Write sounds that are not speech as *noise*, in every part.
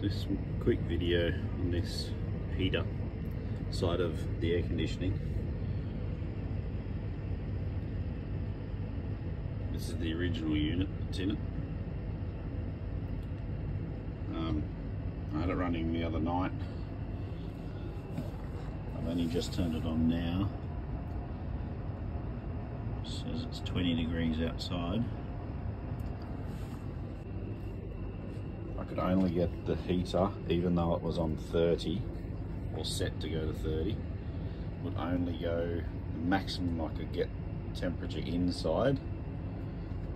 This quick video on this heater side of the air conditioning. This is the original unit that's in it. Um, I had it running the other night. I've only just turned it on now. It says it's 20 degrees outside. I could only get the heater, even though it was on 30 or set to go to 30, would only go the maximum I could get temperature inside,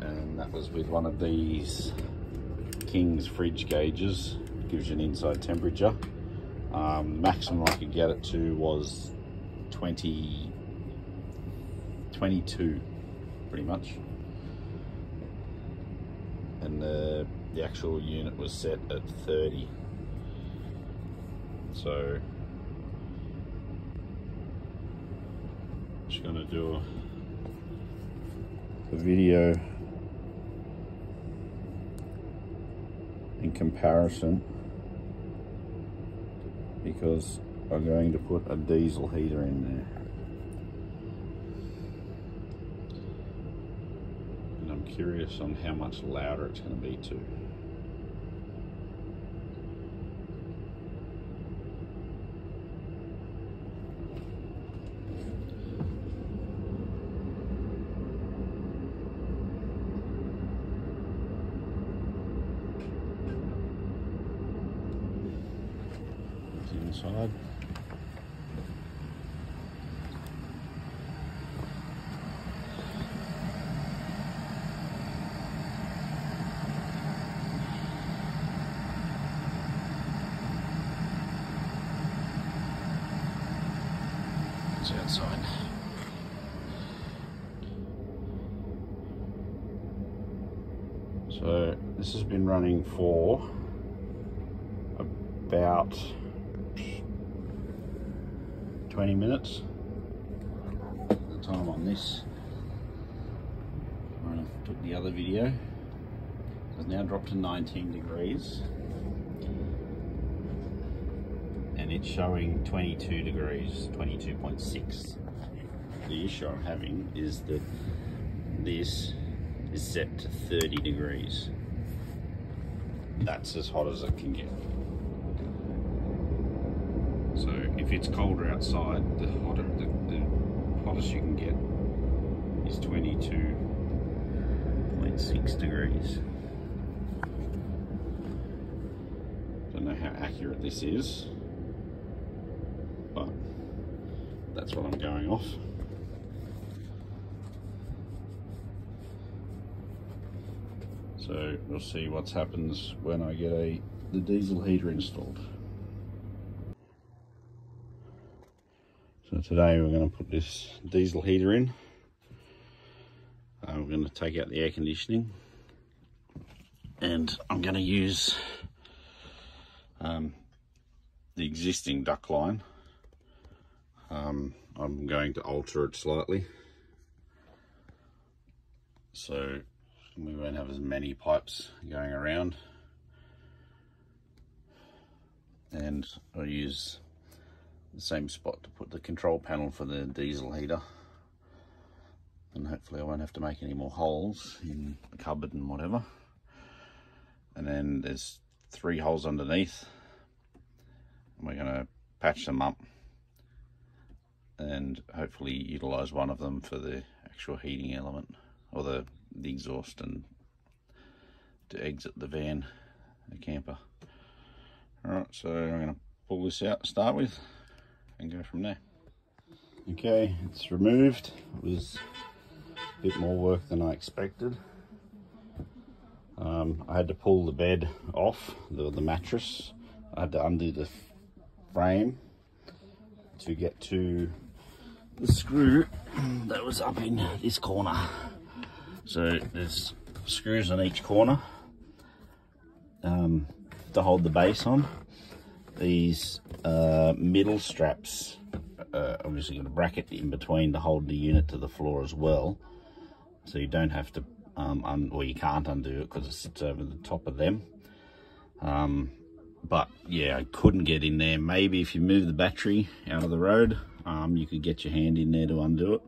and that was with one of these King's fridge gauges, gives you an inside temperature. Um, maximum I could get it to was 20, 22, pretty much. And the, the actual unit was set at 30. So, just gonna do a, a video in comparison because I'm going to put a diesel heater in there. And I'm curious on how much louder it's going to be too. inside. It's. So this has been running for about 20 minutes. The time on this, I took the other video, has now dropped to 19 degrees. And it's showing 22 degrees, 22.6. The issue I'm having is that this is set to 30 degrees. That's as hot as it can get. So if it's colder outside, the hotter, the, the hottest you can get is 22.6 degrees. Don't know how accurate this is, but that's what I'm going off. So we'll see what happens when I get a the diesel heater installed. So today we're going to put this diesel heater in. We're going to take out the air conditioning and I'm going to use um, the existing duct line. Um, I'm going to alter it slightly. So we won't have as many pipes going around. And I'll use the same spot to put the control panel for the diesel heater. And hopefully I won't have to make any more holes in the cupboard and whatever. And then there's three holes underneath. And we're going to patch them up and hopefully utilize one of them for the actual heating element or the, the exhaust and to exit the van the camper alright so I'm going to pull this out to start with and go from there. Okay, it's removed. It was a bit more work than I expected. Um, I had to pull the bed off, the, the mattress. I had to undo the frame to get to the screw *clears throat* that was up in this corner. So there's screws on each corner um, to hold the base on these uh, middle straps uh, obviously got a bracket in between to hold the unit to the floor as well so you don't have to um, or you can't undo it because it sits over the top of them um, but yeah, I couldn't get in there. Maybe if you move the battery out of the road, um, you could get your hand in there to undo it.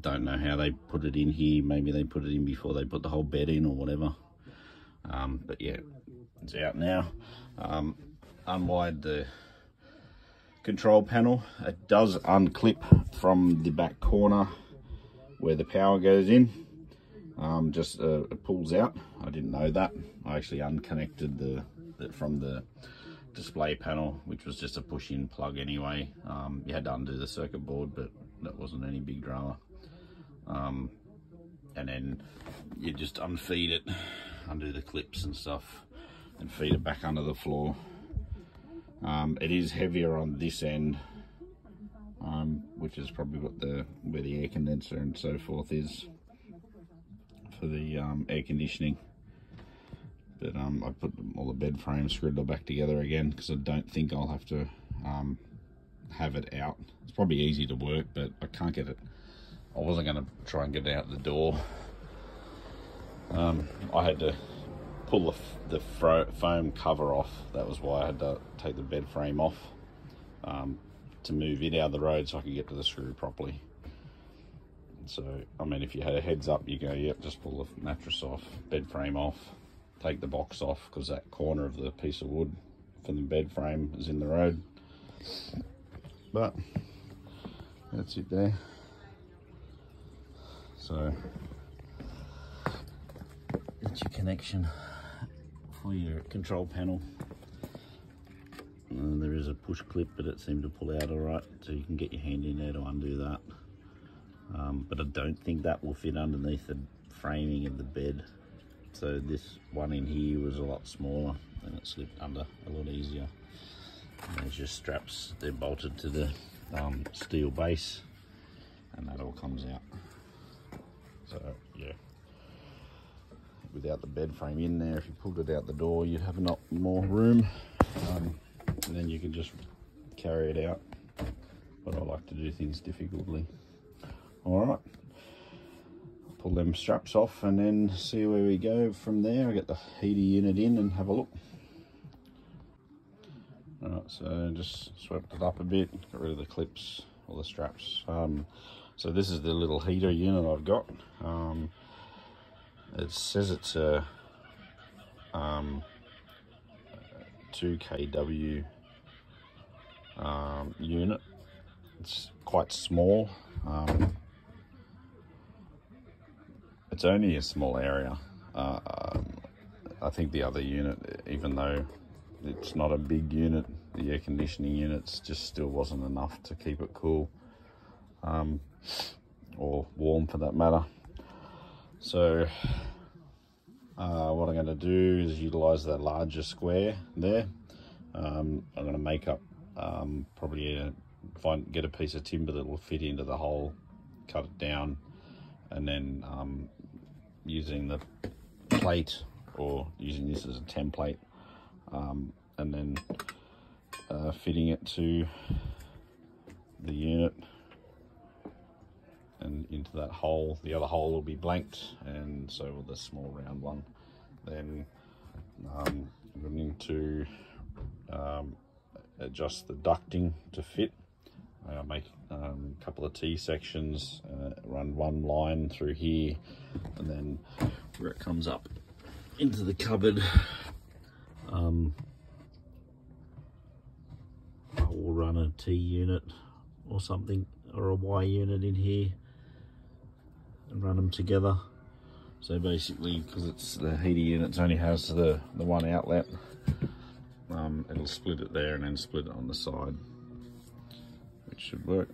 Don't know how they put it in here. Maybe they put it in before they put the whole bed in or whatever. Um, but yeah, it's out now. Um, unwired the control panel. It does unclip from the back corner where the power goes in. Um, just uh, it pulls out. I didn't know that. I actually unconnected the, the from the display panel, which was just a push-in plug anyway. Um, you had to undo the circuit board, but that wasn't any big drama. Um, and then you just unfeed it, undo the clips and stuff, and feed it back under the floor. Um, it is heavier on this end, um, which is probably what the where the air condenser and so forth is for the um, air conditioning. But um, I put all the bed frames screwed it back together again because I don't think I'll have to um, have it out. It's probably easy to work, but I can't get it. I wasn't going to try and get it out the door. Um, I had to pull the, the foam cover off. That was why I had to take the bed frame off um, to move it out of the road so I could get to the screw properly. So, I mean, if you had a heads up, you go, yep, just pull the mattress off, bed frame off, take the box off because that corner of the piece of wood for the bed frame is in the road. But that's it there. So that's your connection for your control panel. And there is a push clip, but it seemed to pull out all right, so you can get your hand in there to undo that. Um, but I don't think that will fit underneath the framing of the bed. So this one in here was a lot smaller and it slipped under a lot easier. And there's your straps, they're bolted to the um, steel base and that all comes out. So yeah, without the bed frame in there, if you pulled it out the door, you'd have a lot more room. Um, and then you can just carry it out. But I like to do things difficultly. All right, pull them straps off and then see where we go from there. I get the heater unit in and have a look. All right, so just swept it up a bit, got rid of the clips, all the straps. Um, so this is the little heater unit I've got. Um, it says it's a um, 2 kW um, unit. It's quite small. Um, it's only a small area. Uh, um, I think the other unit, even though it's not a big unit, the air conditioning units just still wasn't enough to keep it cool um, or warm for that matter. So uh, what I'm going to do is utilize that larger square there. Um, I'm going to make up um, probably a, find get a piece of timber that will fit into the hole, cut it down, and then um, using the plate or using this as a template, um, and then uh, fitting it to the unit and into that hole. The other hole will be blanked, and so will the small round one. Then um, I'm going to um, adjust the ducting to fit. I'll make um, a couple of T sections, uh, run one line through here, and then where it comes up into the cupboard, um, I will run a T unit or something, or a Y unit in here and run them together. So basically, because it's the heater unit only has the, the one outlet, um, it'll split it there and then split it on the side, which should work.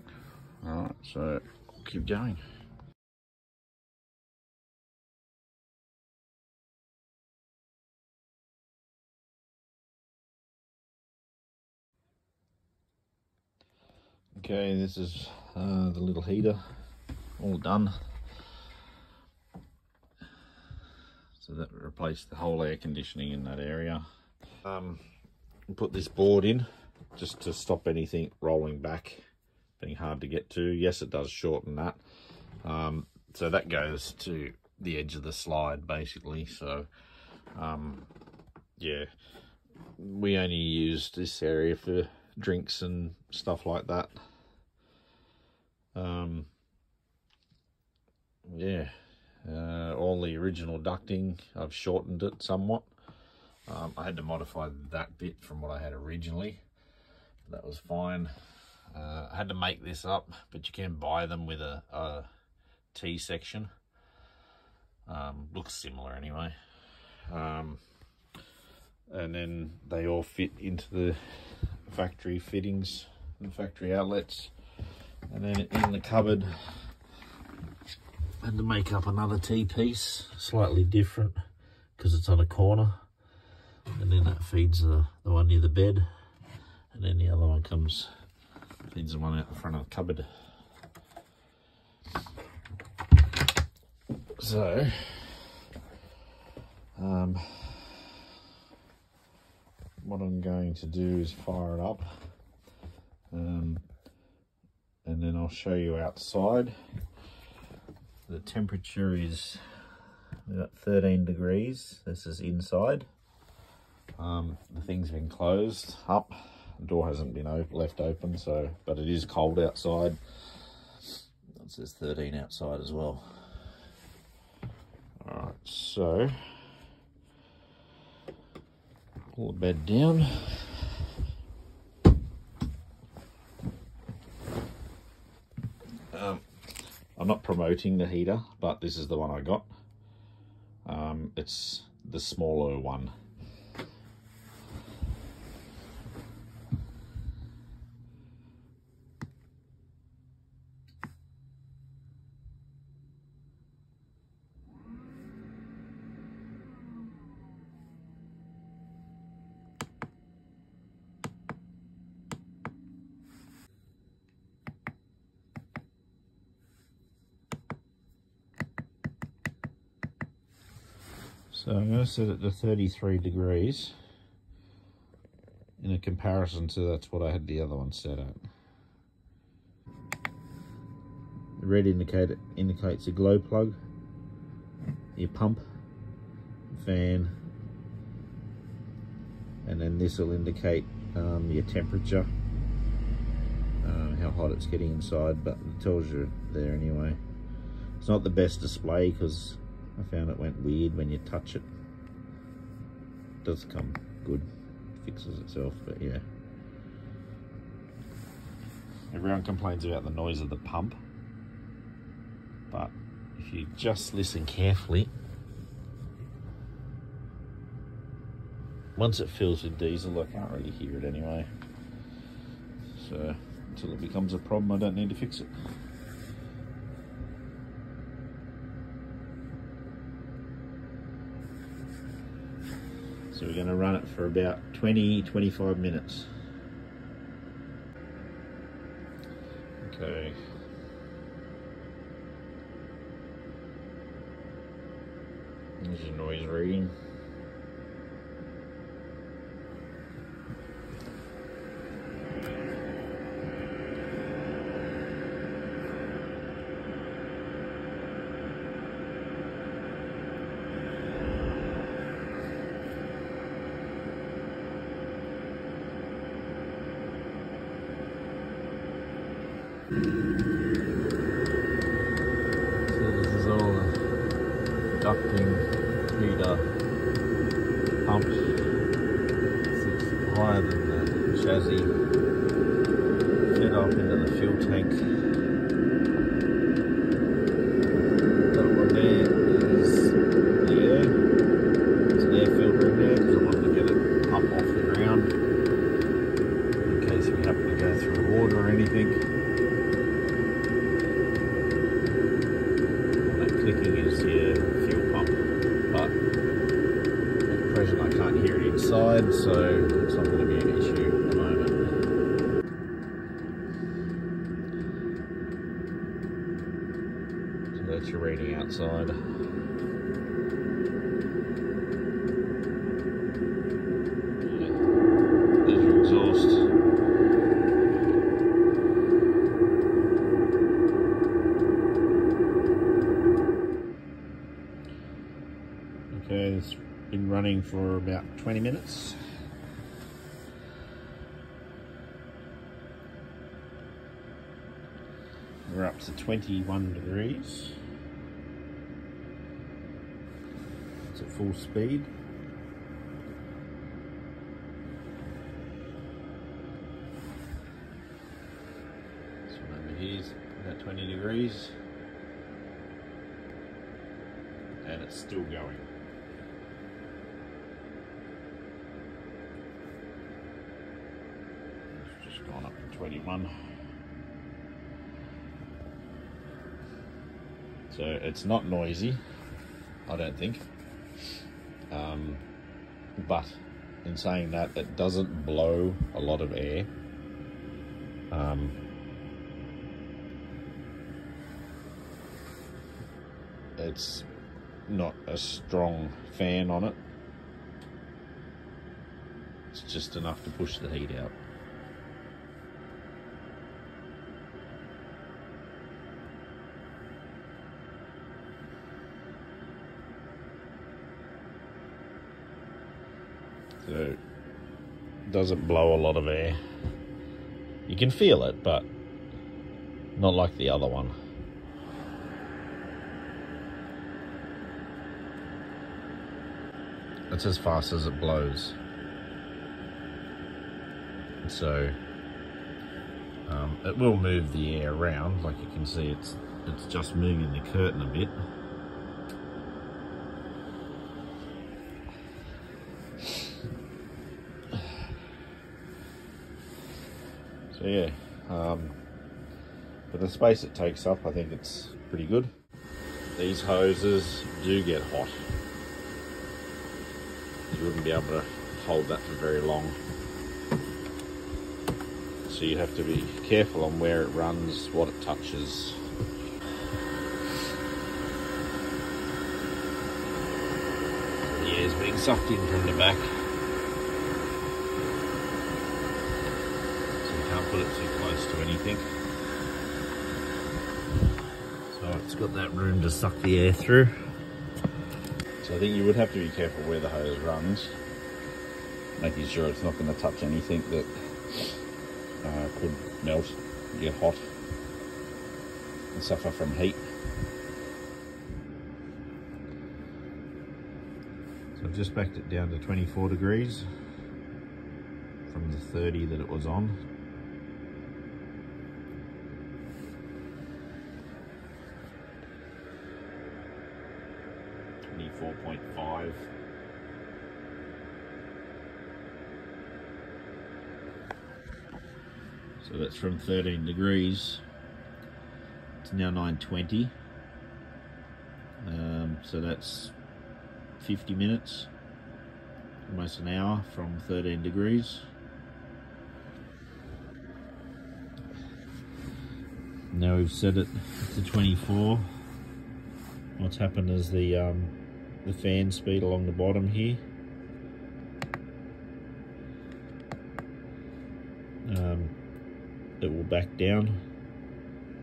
All right, so keep going. Okay, this is uh, the little heater all done. So that replaced the whole air conditioning in that area. Um, put this board in just to stop anything rolling back, being hard to get to. Yes, it does shorten that. Um, so that goes to the edge of the slide basically. So um, yeah, we only use this area for drinks and stuff like that. Um, yeah, uh, all the original ducting, I've shortened it somewhat. Um, I had to modify that bit from what I had originally. That was fine. Uh, I had to make this up, but you can buy them with a, a T section. Um, looks similar anyway. Um, and then they all fit into the factory fittings and factory outlets. And then in the cupboard, had to make up another T-piece, slightly different because it's on a corner. And then that feeds the, the one near the bed. And then the other one comes, feeds the one out the front of the cupboard. So, um, what I'm going to do is fire it up um, and then I'll show you outside. The temperature is about 13 degrees. This is inside. Um, the thing's been closed up the door hasn't been left open so but it is cold outside it says 13 outside as well all right so pull the bed down. Um, I'm not promoting the heater, but this is the one I got. Um, it's the smaller one. To set it to 33 degrees in a comparison to that's what I had the other one set at. The red indicator indicates a glow plug, your pump, fan, and then this will indicate um, your temperature, um, how hot it's getting inside, but it tells you there anyway. It's not the best display because I found it went weird when you touch it. Does come good, fixes itself, but yeah. Everyone complains about the noise of the pump, but if you just listen carefully, once it fills with diesel, I can't really hear it anyway. So until it becomes a problem, I don't need to fix it. So we're going to run it for about 20, 25 minutes. Okay. There's your noise reading. So this is all the ducting, heater, pump, sits has been running for about 20 minutes. We're up to 21 degrees. It's at full speed. Gone up to 21. So it's not noisy, I don't think. Um, but in saying that, it doesn't blow a lot of air. Um, it's not a strong fan on it. It's just enough to push the heat out. So it doesn't blow a lot of air. You can feel it, but not like the other one. It's as fast as it blows. So um, it will move the air around, like you can see it's it's just moving the curtain a bit. So yeah, um, for the space it takes up, I think it's pretty good. These hoses do get hot. You wouldn't be able to hold that for very long. So you have to be careful on where it runs, what it touches. The air's being sucked in from the back. So you can't put it too close to anything. So it's got that room to suck the air through. So I think you would have to be careful where the hose runs, making sure it's not going to touch anything that uh, could melt, get hot, and suffer from heat. So I've just backed it down to 24 degrees from the 30 that it was on. So that's from 13 degrees. It's now 9.20. Um, so that's 50 minutes, almost an hour from 13 degrees. Now we've set it to 24. What's happened is the um, the fan speed along the bottom here um, it will back down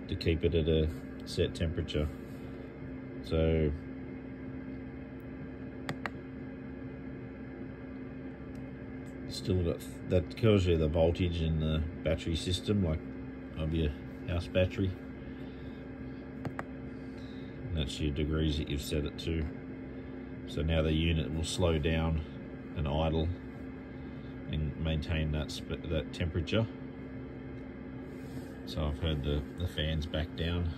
to keep it at a set temperature. So still got that tells you the voltage in the battery system, like of your house battery. And that's your degrees that you've set it to. So now the unit will slow down and idle and maintain that that temperature. So I've heard the, the fans back down.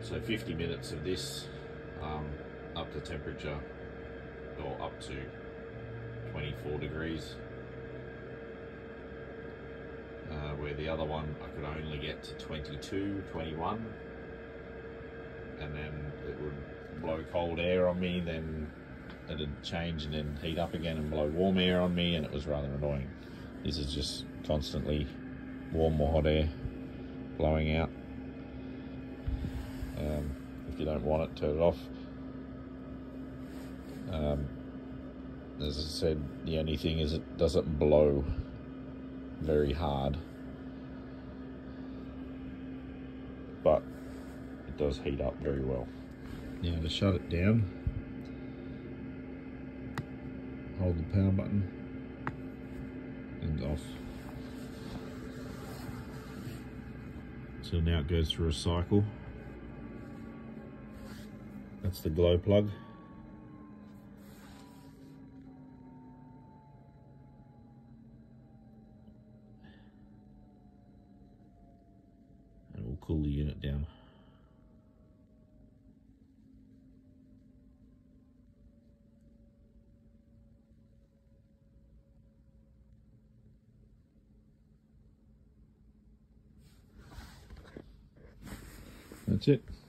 So 50 minutes of this um, up to temperature or up to 24 degrees. Uh, where the other one I could only get to 22, 21 and then it would blow cold air on me then it'd change and then heat up again and blow warm air on me and it was rather annoying. This is just constantly warm or hot air blowing out. Um, if you don't want it, turn it off. Um, as I said, the only thing is it doesn't blow very hard. But it does heat up very well. Now to shut it down, hold the power button and off. So now it goes through a cycle. That's the glow plug. That's it.